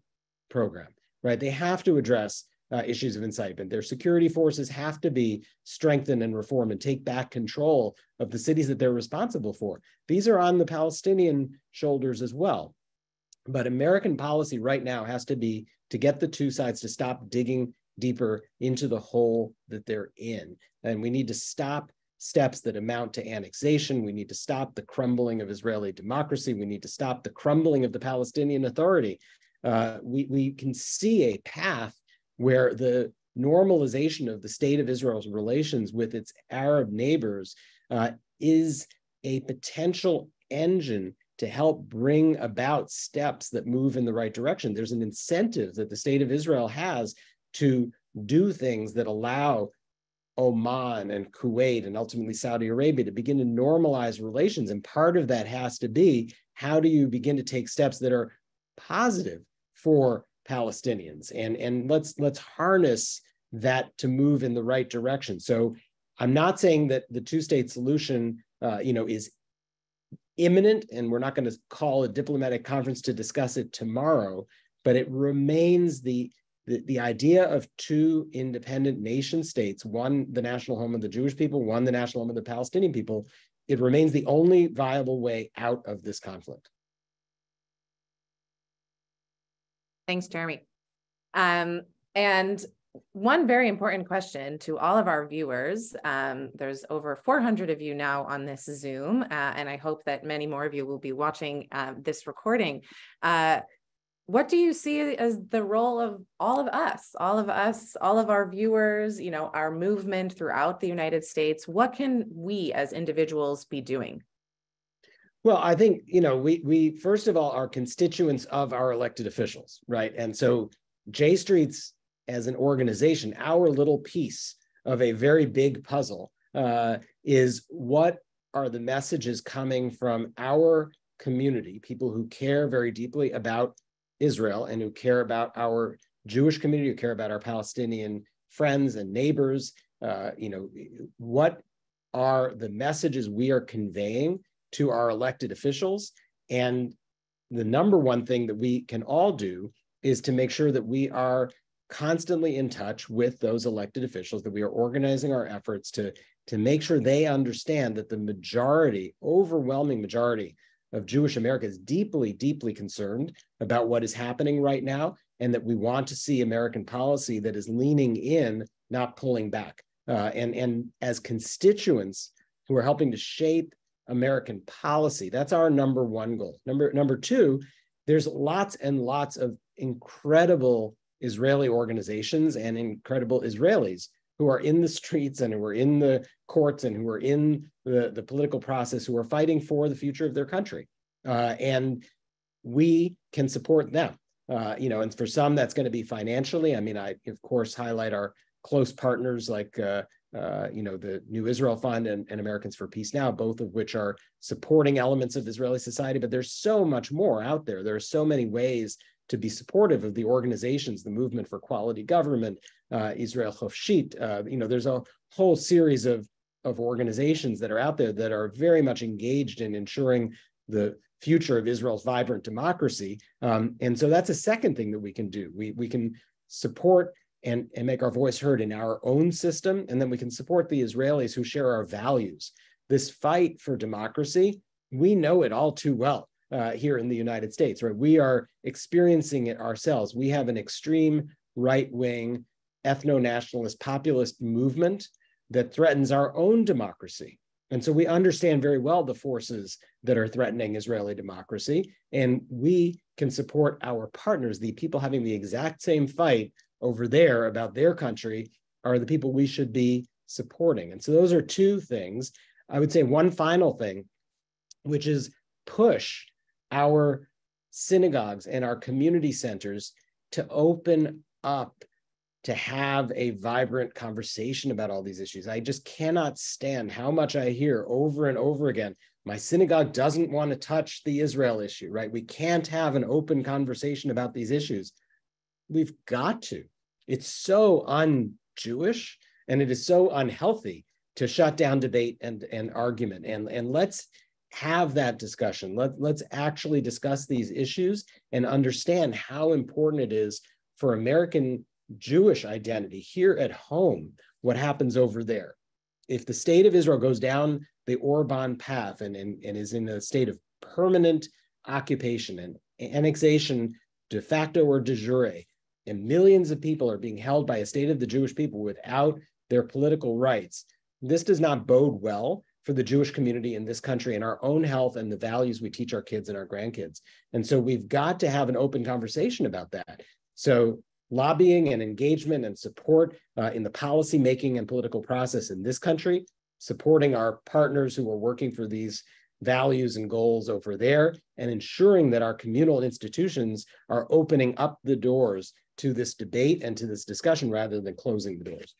Speaker 2: program, right? They have to address uh, issues of incitement. Their security forces have to be strengthened and reformed and take back control of the cities that they're responsible for. These are on the Palestinian shoulders as well. But American policy right now has to be to get the two sides to stop digging deeper into the hole that they're in. And we need to stop steps that amount to annexation. We need to stop the crumbling of Israeli democracy. We need to stop the crumbling of the Palestinian Authority. Uh, we, we can see a path where the normalization of the state of Israel's relations with its Arab neighbors uh, is a potential engine to help bring about steps that move in the right direction. There's an incentive that the state of Israel has to do things that allow Oman and Kuwait and ultimately Saudi Arabia to begin to normalize relations. And part of that has to be how do you begin to take steps that are positive for Palestinians? And, and let's let's harness that to move in the right direction. So I'm not saying that the two-state solution, uh, you know, is imminent, and we're not going to call a diplomatic conference to discuss it tomorrow, but it remains the the, the idea of two independent nation states, one the national home of the Jewish people, one the national home of the Palestinian people, it remains the only viable way out of this conflict.
Speaker 1: Thanks, Jeremy. Um, and one very important question to all of our viewers. Um, there's over 400 of you now on this Zoom, uh, and I hope that many more of you will be watching uh, this recording. Uh, what do you see as the role of all of us all of us all of our viewers you know our movement throughout the united states what can we as individuals be doing
Speaker 2: well i think you know we we first of all are constituents of our elected officials right and so j streets as an organization our little piece of a very big puzzle uh, is what are the messages coming from our community people who care very deeply about Israel and who care about our Jewish community, who care about our Palestinian friends and neighbors. Uh, you know, what are the messages we are conveying to our elected officials? And the number one thing that we can all do is to make sure that we are constantly in touch with those elected officials, that we are organizing our efforts to, to make sure they understand that the majority, overwhelming majority of Jewish America is deeply, deeply concerned about what is happening right now, and that we want to see American policy that is leaning in, not pulling back. Uh, and, and as constituents who are helping to shape American policy, that's our number one goal. Number, number two, there's lots and lots of incredible Israeli organizations and incredible Israelis who are in the streets and who are in the courts and who are in the, the political process who are fighting for the future of their country. Uh, and we can support them. Uh, you know, and for some, that's going to be financially. I mean, I, of course, highlight our close partners like, uh, uh, you know, the New Israel Fund and, and Americans for Peace Now, both of which are supporting elements of Israeli society. But there's so much more out there. There are so many ways to be supportive of the organizations, the movement for quality government, uh, Israel Chofshit. Uh, you know, there's a whole series of, of organizations that are out there that are very much engaged in ensuring the future of Israel's vibrant democracy. Um, and so that's a second thing that we can do. We, we can support and, and make our voice heard in our own system, and then we can support the Israelis who share our values. This fight for democracy, we know it all too well uh, here in the United States, right? We are experiencing it ourselves. We have an extreme right wing, ethno nationalist, populist movement that threatens our own democracy. And so we understand very well the forces that are threatening Israeli democracy. And we can support our partners, the people having the exact same fight over there about their country are the people we should be supporting. And so those are two things. I would say one final thing, which is push our synagogues and our community centers to open up to have a vibrant conversation about all these issues. I just cannot stand how much I hear over and over again. My synagogue doesn't want to touch the Israel issue, right? We can't have an open conversation about these issues. We've got to. It's so un Jewish and it is so unhealthy to shut down debate and, and argument. And, and let's have that discussion. Let, let's actually discuss these issues and understand how important it is for American Jewish identity here at home, what happens over there. If the state of Israel goes down the Orban path and, and, and is in a state of permanent occupation and annexation de facto or de jure, and millions of people are being held by a state of the Jewish people without their political rights, this does not bode well for the Jewish community in this country and our own health and the values we teach our kids and our grandkids. And so we've got to have an open conversation about that. So lobbying and engagement and support uh, in the policy making and political process in this country, supporting our partners who are working for these values and goals over there, and ensuring that our communal institutions are opening up the doors to this debate and to this discussion rather than closing the doors.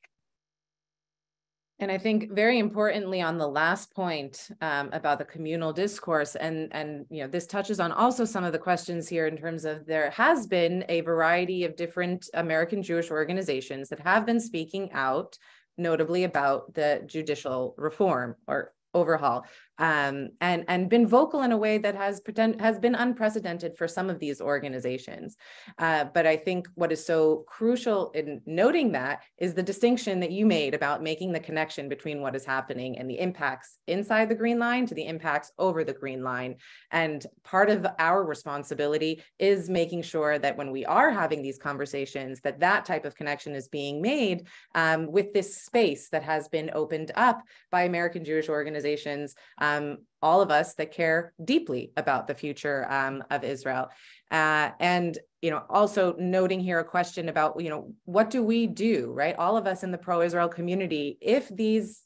Speaker 1: And I think very importantly on the last point um, about the communal discourse, and and you know this touches on also some of the questions here in terms of there has been a variety of different American Jewish organizations that have been speaking out, notably about the judicial reform or overhaul um, and and been vocal in a way that has pretend has been unprecedented for some of these organizations. Uh, but I think what is so crucial in noting that is the distinction that you made about making the connection between what is happening and the impacts inside the green line to the impacts over the green line. And part of our responsibility is making sure that when we are having these conversations, that that type of connection is being made um, with this space that has been opened up by American Jewish organizations all of us that care deeply about the future um, of Israel. Uh, and you know, also noting here a question about you know what do we do, right? All of us in the pro-Israel community, if these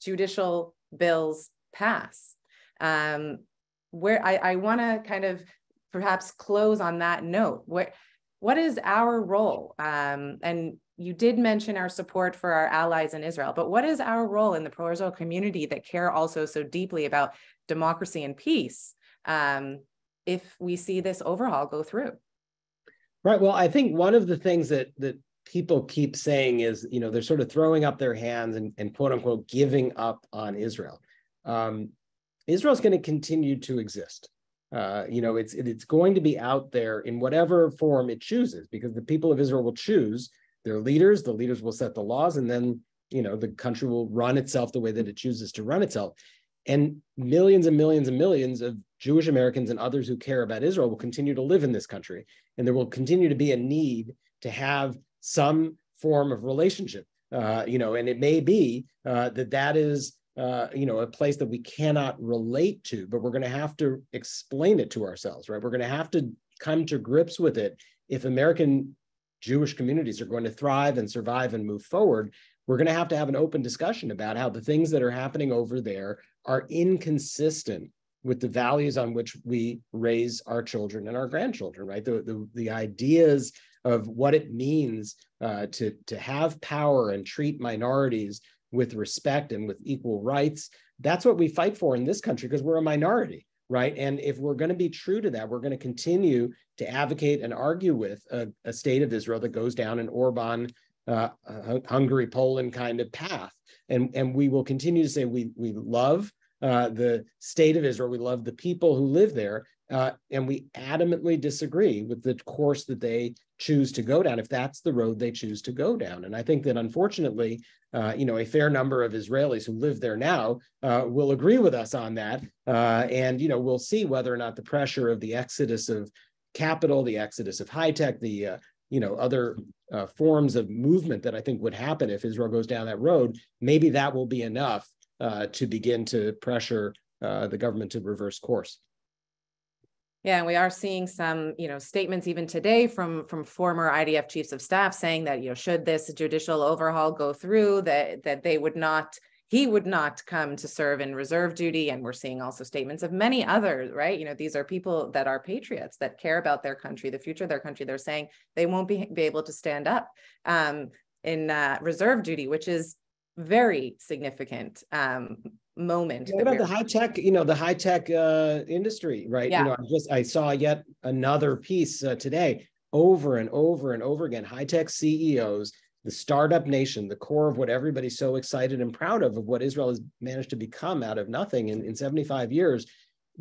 Speaker 1: judicial bills pass, um, where I, I want to kind of perhaps close on that note. Where what is our role? Um, and you did mention our support for our allies in Israel, but what is our role in the pro-Israel community that care also so deeply about democracy and peace um, if we see this overhaul go through?
Speaker 2: Right. Well, I think one of the things that that people keep saying is, you know, they're sort of throwing up their hands and, and quote unquote giving up on Israel. Um, Israel's going to continue to exist. Uh, you know, it's it's going to be out there in whatever form it chooses, because the people of Israel will choose their leaders. The leaders will set the laws, and then you know the country will run itself the way that it chooses to run itself. And millions and millions and millions of Jewish Americans and others who care about Israel will continue to live in this country, and there will continue to be a need to have some form of relationship. Uh, you know, and it may be uh, that that is uh, you know, a place that we cannot relate to, but we're going to have to explain it to ourselves, right? We're going to have to come to grips with it if American Jewish communities are going to thrive and survive and move forward, we're going to have to have an open discussion about how the things that are happening over there are inconsistent with the values on which we raise our children and our grandchildren, right? The, the, the ideas of what it means uh, to, to have power and treat minorities with respect and with equal rights. That's what we fight for in this country because we're a minority right? And if we're going to be true to that, we're going to continue to advocate and argue with a, a state of Israel that goes down an Orban, uh, Hungary, Poland kind of path. And, and we will continue to say we, we love uh, the state of Israel, we love the people who live there, uh, and we adamantly disagree with the course that they choose to go down if that's the road they choose to go down. And I think that unfortunately, uh, you know, a fair number of Israelis who live there now uh, will agree with us on that. Uh, and, you know, we'll see whether or not the pressure of the exodus of capital, the exodus of high tech, the, uh, you know, other forms of movement that I think would happen if Israel goes down that road, maybe that will be enough uh, to begin to pressure the government to reverse course.
Speaker 1: Yeah, and we are seeing some, you know, statements even today from from former IDF chiefs of staff saying that, you know, should this judicial overhaul go through, that that they would not, he would not come to serve in reserve duty. And we're seeing also statements of many others, right? You know, these are people that are patriots that care about their country, the future of their country. They're saying they won't be, be able to stand up. Um, in uh, reserve duty, which is very significant um, moment.
Speaker 2: What about the high tech, you know, the high tech uh, industry, right?
Speaker 1: Yeah.
Speaker 2: You know, I just I saw yet another piece uh, today over and over and over again. High tech CEOs, the startup nation, the core of what everybody's so excited and proud of, of what Israel has managed to become out of nothing in, in 75 years.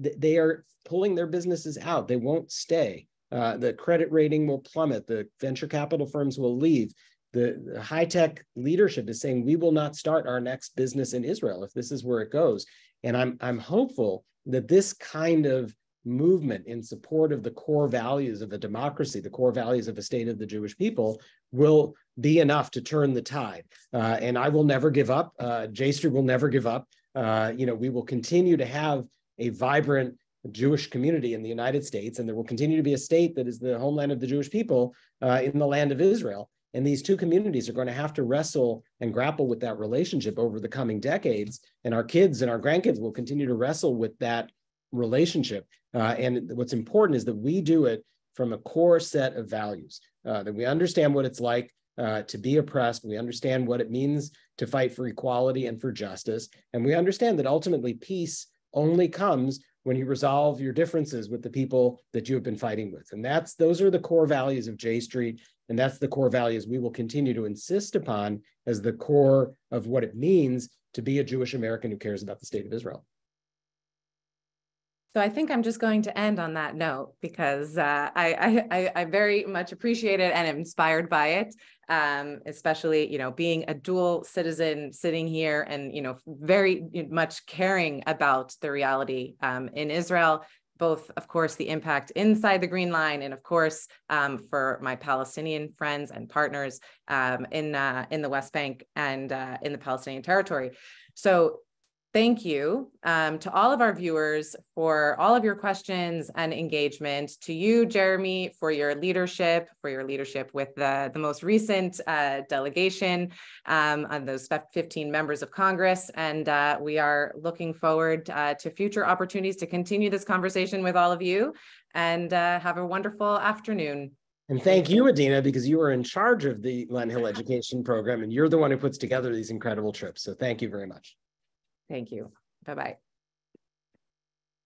Speaker 2: Th- they are pulling their businesses out. They won't stay. Uh, the credit rating will plummet. The venture capital firms will leave the, the high tech leadership is saying we will not start our next business in Israel if this is where it goes. And I'm I'm hopeful that this kind of movement in support of the core values of a democracy, the core values of a state of the Jewish people, will be enough to turn the tide. Uh, and I will never give up. Uh, J Street will never give up. Uh, you know, we will continue to have a vibrant Jewish community in the United States, and there will continue to be a state that is the homeland of the Jewish people uh, in the land of Israel. And these two communities are going to have to wrestle and grapple with that relationship over the coming decades. And our kids and our grandkids will continue to wrestle with that relationship. Uh, and what's important is that we do it from a core set of values, uh, that we understand what it's like uh, to be oppressed. We understand what it means to fight for equality and for justice. And we understand that ultimately peace only comes when you resolve your differences with the people that you have been fighting with. And that's those are the core values of J Street. And that's the core values we will continue to insist upon as the core of what it means to be a Jewish American who cares about the state of Israel.
Speaker 1: So I think I'm just going to end on that note because uh, I, I, I very much appreciate it and am inspired by it. Um, especially you know being a dual citizen sitting here and you know very much caring about the reality um, in Israel both, of course, the impact inside the Green Line, and of course, um, for my Palestinian friends and partners um, in uh, in the West Bank and uh, in the Palestinian territory. So Thank you um, to all of our viewers for all of your questions and engagement. To you, Jeremy, for your leadership, for your leadership with the, the most recent uh, delegation um, on those 15 members of Congress. And uh, we are looking forward uh, to future opportunities to continue this conversation with all of you and uh, have a wonderful afternoon.
Speaker 2: And thank you, Adina, because you are in charge of the Len Hill Education Program and you're the one who puts together these incredible trips. So thank you very much.
Speaker 1: Thank you. Bye-bye.